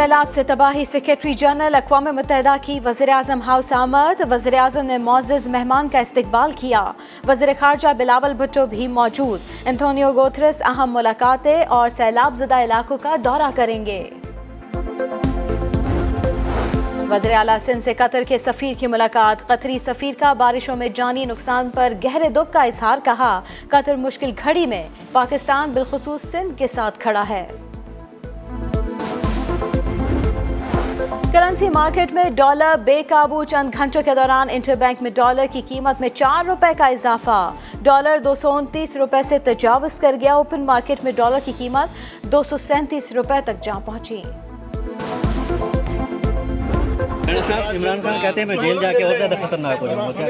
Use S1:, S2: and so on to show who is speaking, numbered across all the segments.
S1: सैलाब से तबाही। सेक्रेटरी जनरल अकवा मुतहदा की वजर अजम हाउस आमद। वजर अजम ने मोज़ मेहमान का इस्तकबाल किया। वजर खारजा बिलावल भुट्टो भी मौजूद। एंथोनियो गोथरस अहम मुलाकातें और सैलाब जदा इलाकों का दौरा करेंगे। वजर अला सिंध से कतर के सफ़ीर की मुलाकात। कतरी सफ़ीर का बारिशों में जानी नुकसान पर गहरे दुख का इजहार कहा। कतर मुश्किल घड़ी में पाकिस्तान बिलखसूस सिंध के साथ खड़ा है। करेंसी मार्केट में डॉलर बेकाबू चंद घंटों के दौरान इंटरबैंक में डॉलर की कीमत में चार रुपए का इजाफा। डॉलर दो सौ उनतीस रुपए से तजावज कर गया। ओपन मार्केट में डॉलर की कीमत दो सौ सैंतीस रुपए तक जा पहुँची।
S2: इमरान खान कहते हैं मैं जेल जाके और ज़्यादा खतरनाक हो जाऊँगा।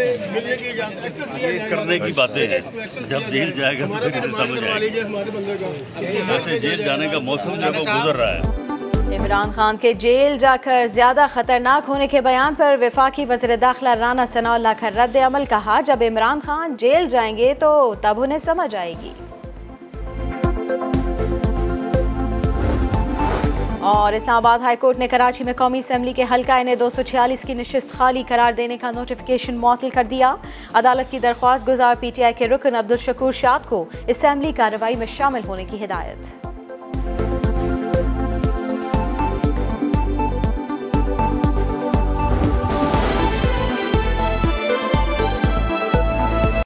S3: ये करने की बातें हैं। जब जेल जाएगा तो फिर समझ आएगा। वैसे जेल जाने का मौसम जो है वो गुजर रहा है।
S1: इमरान खान के जेल जाकर ज़्यादा खतरनाक होने के बयान पर विफाकी वजर दाखिला राना सनाउल्ला का रद्द अमल कहा, जब इमरान खान जेल जाएँगे तो तब उन्हें समझ आएगी। और इस्लामाबाद हाईकोर्ट ने कराची में कौमी असम्बली के हल्का इन्हें दो सौ छियालीस की नशस्त खाली करार देने का नोटिफिकेशन मअतल कर दिया। अदालत की दरख्वास्त गुजार पी टी आई के रुकन अब्दुल शकूर शाद को असम्बली कार्रवाई में शामिल होने की हिदायत।